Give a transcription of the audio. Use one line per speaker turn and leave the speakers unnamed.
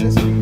Just